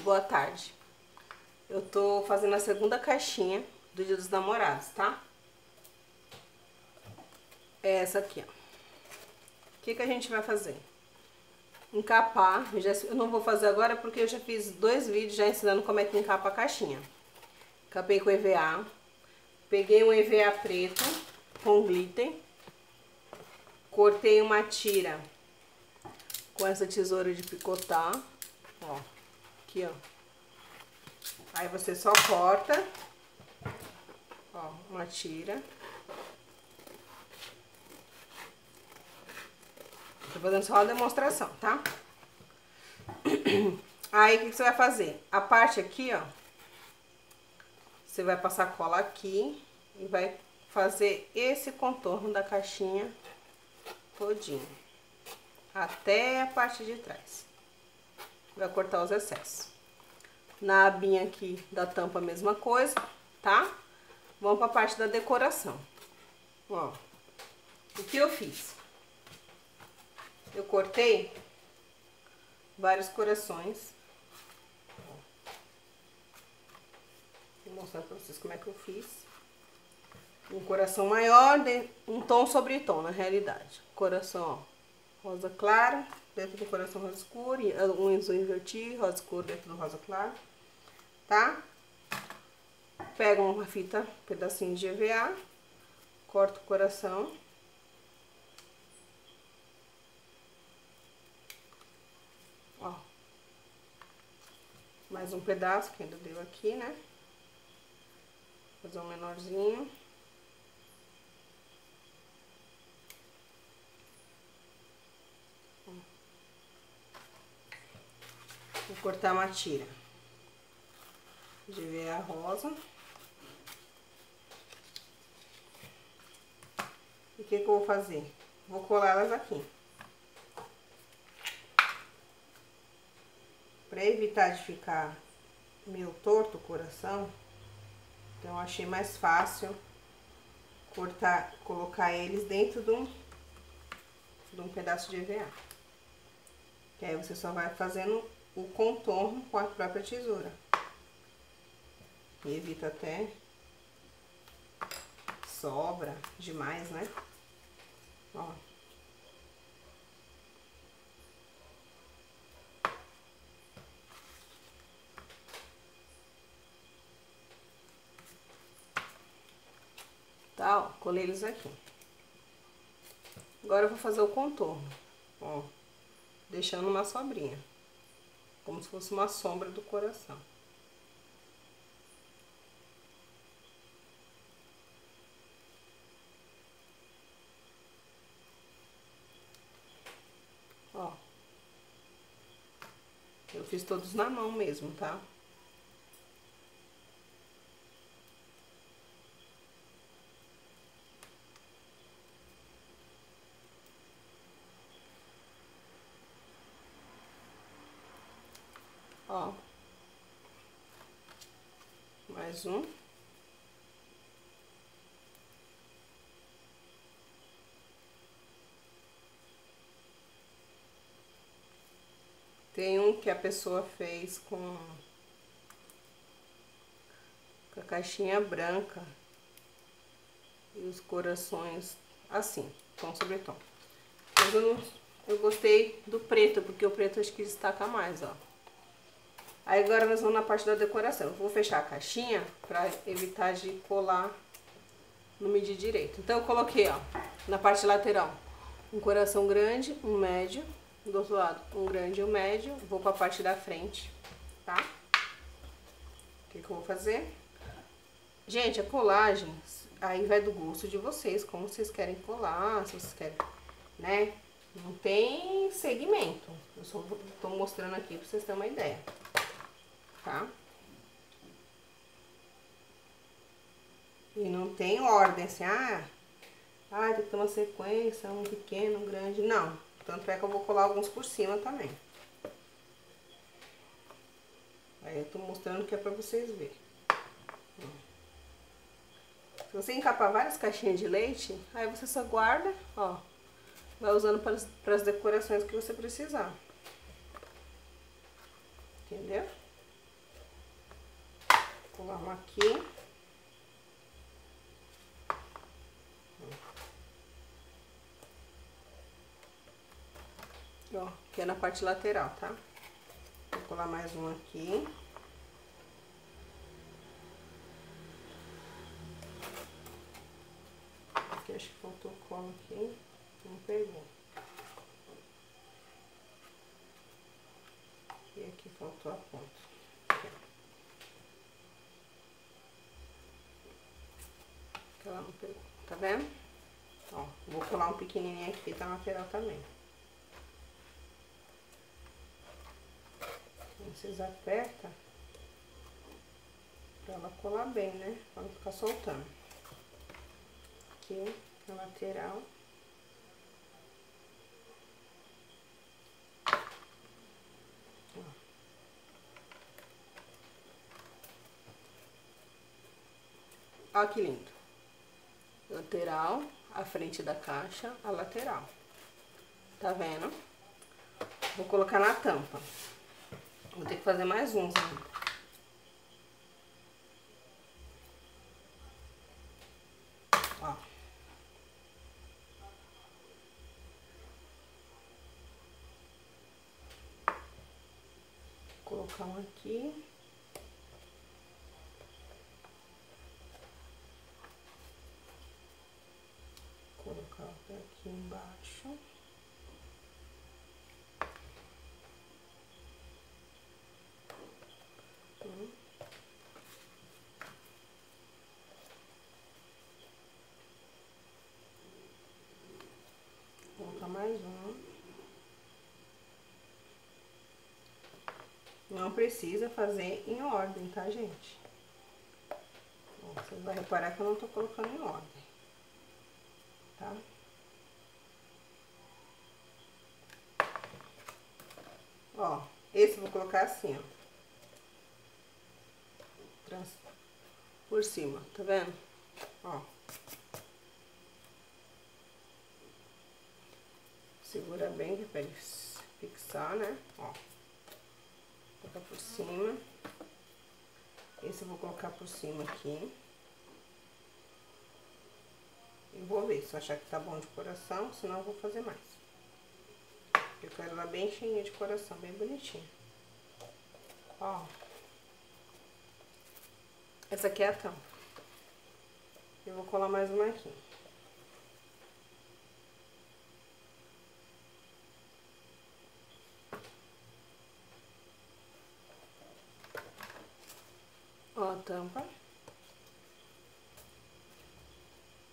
boa tarde. Eu tô fazendo a segunda caixinha do Dia dos Namorados, tá? É essa aqui, ó. O que que a gente vai fazer? Encapar, eu, já, eu não vou fazer agora porque eu já fiz dois vídeos já ensinando como é que encapa a caixinha. Encapei com EVA, peguei um EVA preto com glitter, cortei uma tira com essa tesoura de picotar, aqui, ó. Aí você só corta, ó, uma tira. Tô fazendo só uma demonstração, tá? Aí, o que, que você vai fazer? A parte aqui, ó, você vai passar cola aqui e vai fazer esse contorno da caixinha todinho até a parte de trás. Vai cortar os excessos. Na abinha aqui da tampa a mesma coisa, tá? Vamos para a parte da decoração. Ó, o que eu fiz? Eu cortei vários corações. Vou mostrar para vocês como é que eu fiz. Um coração maior, um tom sobre tom, na realidade. Coração, ó rosa clara dentro do coração rosa escuro, um azul invertido, rosa escuro dentro do rosa claro, tá? Pega uma fita, um pedacinho de EVA, corta o coração. Ó. Mais um pedaço que ainda deu aqui, né? Fazer um menorzinho. Cortar uma tira de ver a rosa. E o que, que eu vou fazer? Vou colar elas aqui. Pra evitar de ficar meio torto o coração, então achei mais fácil cortar, colocar eles dentro de um, de um pedaço de EVA. Que aí você só vai fazendo o contorno com a própria tesoura. E evita até sobra demais, né? Ó. Tá, ó, colei eles aqui. Agora eu vou fazer o contorno, ó, deixando uma sobrinha como se fosse uma sombra do coração. Ó. Eu fiz todos na mão mesmo, tá? Ó. Mais um. Tem um que a pessoa fez com, com a caixinha branca e os corações assim, tom sobre tom. Mas eu, não, eu gostei do preto, porque o preto acho que destaca mais, ó. Aí agora nós vamos na parte da decoração. Vou fechar a caixinha para evitar de colar no medir direito. Então eu coloquei, ó, na parte lateral, um coração grande, um médio, do outro lado um grande e um médio. Vou para a parte da frente, tá? O que, que eu vou fazer? Gente, a colagem, aí vai do gosto de vocês, como vocês querem colar, se vocês querem, né? Não tem segmento. Eu só tô mostrando aqui para vocês terem uma ideia tá? E não tem ordem, assim, ah, ah, tem que ter uma sequência, um pequeno, um grande, não. Tanto é que eu vou colar alguns por cima também. Aí eu tô mostrando que é pra vocês verem. Se você encapar várias caixinhas de leite, aí você só guarda, ó, vai usando para as decorações que você precisar. Entendeu? Colar uma aqui. Ó, que é na parte lateral, tá? Vou colar mais um aqui. Aqui acho que faltou cola aqui, não pegou. E aqui faltou a ponta. Ela não pegou, tá vendo? Ó, vou colar um pequenininho aqui, tá lateral também. vocês apertam pra ela colar bem, né? Pra não ficar soltando. Aqui na lateral. Ó que lindo. Lateral, a frente da caixa, a lateral. Tá vendo? Vou colocar na tampa. Vou ter que fazer mais uns ainda. Ó. Vou colocar um aqui. Colocar aqui embaixo. mais um. Não precisa fazer em ordem, tá, gente? Você vai reparar que eu não tô colocando em ordem, tá? Ó, esse vou colocar assim, ó. Por cima, tá vendo? Ó. Segura bem que é pra ele fixar, né? Ó. Colocar por cima. Esse eu vou colocar por cima aqui. E vou ver se eu achar que tá bom de coração, senão eu vou fazer mais. Eu quero ela bem cheinha de coração, bem bonitinha. Ó. Essa aqui é a tampa. Eu vou colar mais uma aqui. Ó a tampa.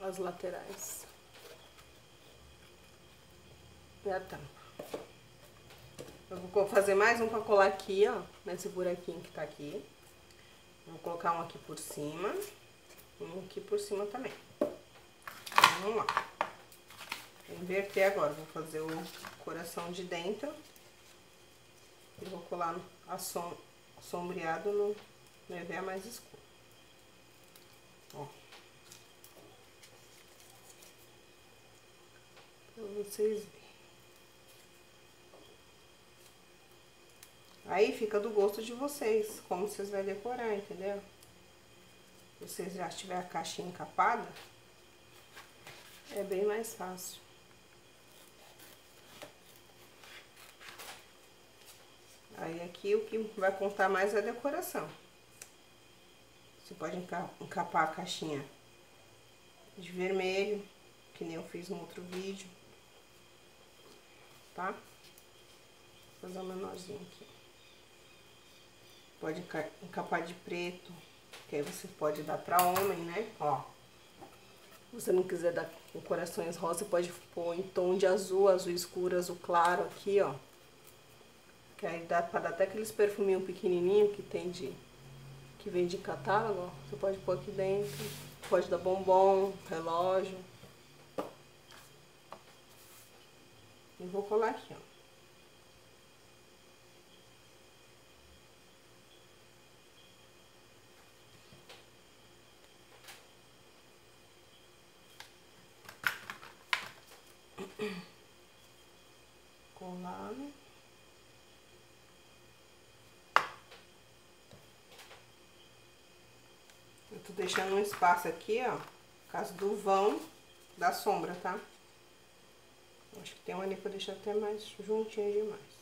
As laterais. E a tampa. Eu vou fazer mais um pra colar aqui, ó, nesse buraquinho que tá aqui. Vou colocar um aqui por cima, um aqui por cima também. Vamos lá. Vou inverter agora, vou fazer o coração de dentro. E vou colar a som, sombreado no, no EVA mais escuro. Ó. Pra vocês verem. Aí fica do gosto de vocês, como vocês vão decorar, entendeu? Se vocês já tiver a caixinha encapada, é bem mais fácil. Aí aqui o que vai contar mais é a decoração. Você pode encapar a caixinha de vermelho, que nem eu fiz no outro vídeo. Tá? Vou fazer um menorzinho aqui. Pode encapar de preto, que aí você pode dar pra homem, né? Ó. Se você não quiser dar com corações rosa, pode pôr em tom de azul, azul escuro, azul claro aqui, ó. Que aí dá pra dar até aqueles perfuminhos pequenininhos que tem de... Que vem de catálogo, ó. Você pode pôr aqui dentro. Pode dar bombom, relógio. E vou colar aqui, ó. Colar. tô deixando um espaço aqui, ó, causa do vão da sombra, tá? Acho que tem uma ali pra deixar até mais juntinho demais.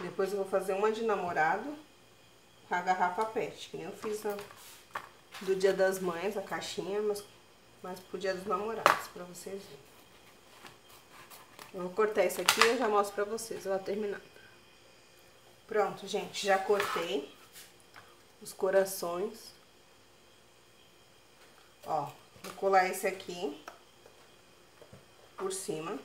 Depois eu vou fazer uma de namorado com a garrafa pet, que nem eu fiz a, do dia das mães, a caixinha, mas, mas pro dia dos namorados, pra vocês verem. Eu vou cortar isso aqui e eu já mostro pra vocês, ela terminada. Pronto, gente, já cortei os corações. Ó, vou colar esse aqui por cima.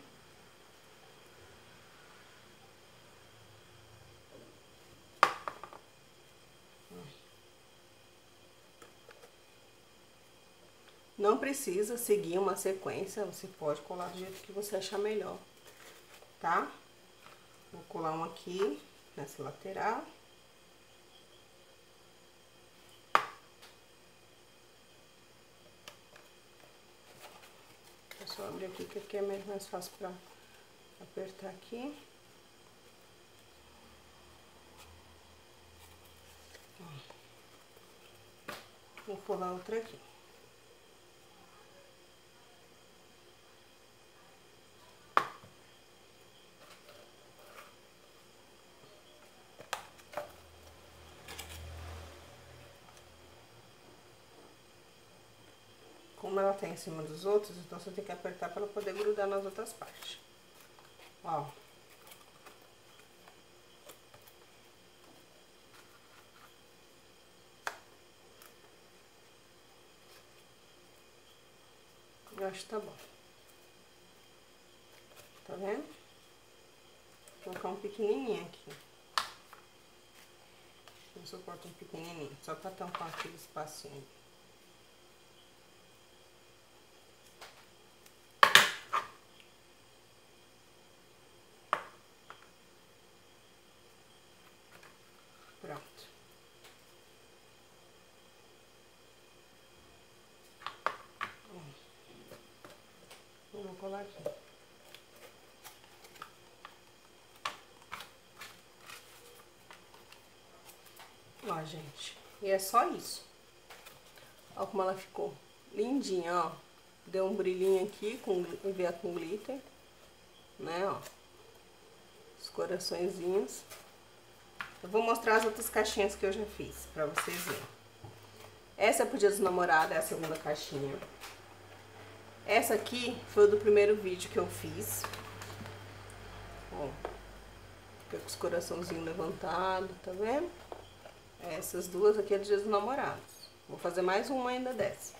Não precisa seguir uma sequência, você pode colar do jeito que você achar melhor, tá? Vou colar um aqui, nessa lateral. Vou só abrir aqui, que aqui é mais fácil pra apertar aqui. Vou colar outra aqui. Como ela tá em cima dos outros, então você tem que apertar para poder grudar nas outras partes. Ó. Eu acho que tá bom. Tá vendo? Vou colocar um pequenininho aqui. Eu só corto um pequenininho, só pra tampar aquele espacinho. colar aqui. Ó, gente. E é só isso. Ó como ela ficou lindinha, ó. Deu um brilhinho aqui, com, com glitter. Né, ó. Os coraçõezinhos. Eu vou mostrar as outras caixinhas que eu já fiz, pra vocês verem. Essa é pro dia dos namorados, é a segunda caixinha. Essa aqui foi do primeiro vídeo que eu fiz. Ó, fica com os coraçãozinhos levantados, tá vendo? Essas duas aqui é dia dos namorados. Vou fazer mais uma ainda dessa.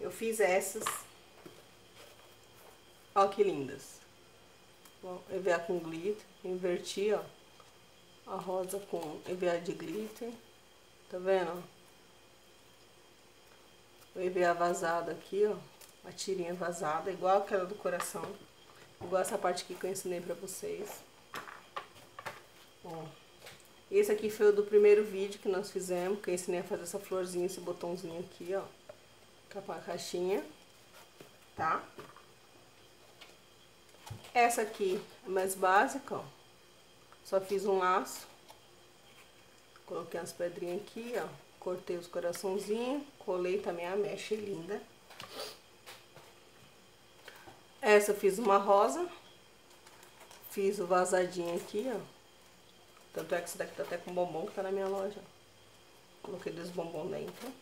Eu fiz essas. Ó que lindas. Ó, EVA com glitter. Inverti, ó. A rosa com EVA de glitter. Tá vendo, ó? O EVA vazado aqui, ó. A tirinha vazada, igual aquela do coração. Igual essa parte aqui que eu ensinei pra vocês. Ó. Esse aqui foi o do primeiro vídeo que nós fizemos, que eu ensinei a fazer essa florzinha, esse botãozinho aqui, ó. Com a caixinha, tá? Essa aqui é mais básica, ó. Só fiz um laço. Coloquei as pedrinhas aqui, ó. Cortei os coraçãozinhos, colei também a mecha linda. Essa eu fiz uma rosa. Fiz o vazadinho aqui, ó. Tanto é que esse daqui tá até com bombom que tá na minha loja. Coloquei dois bombom dentro.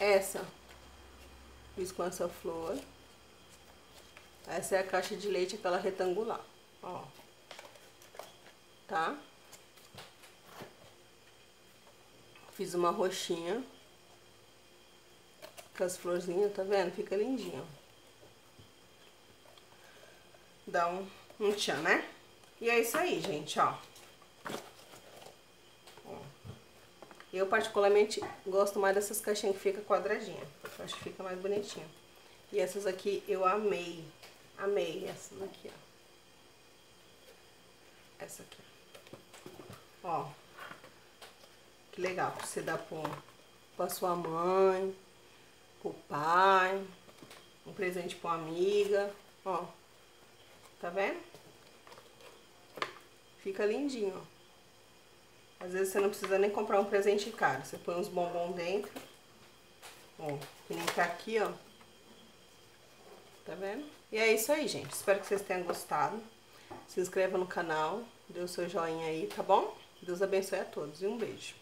Essa, fiz com essa flor. Essa é a caixa de leite, aquela retangular, ó tá? Fiz uma roxinha. Com as florzinhas, tá vendo? Fica lindinho. Dá um, um tchan, né? E é isso aí, gente, ó. Eu particularmente gosto mais dessas caixinhas que fica quadradinha. Acho que fica mais bonitinho. E essas aqui eu amei. Amei essas aqui, ó. Essa aqui. Ó. que legal. Pra você dar pro, pra sua mãe, pro pai, um presente pra uma amiga. Ó, tá vendo? Fica lindinho, ó. Às vezes você não precisa nem comprar um presente caro. Você põe uns bombons dentro. Ó, que nem tá aqui, ó. Tá vendo? E é isso aí, gente. Espero que vocês tenham gostado. Se inscreva no canal, dê o seu joinha aí, tá bom? Deus abençoe a todos e um beijo.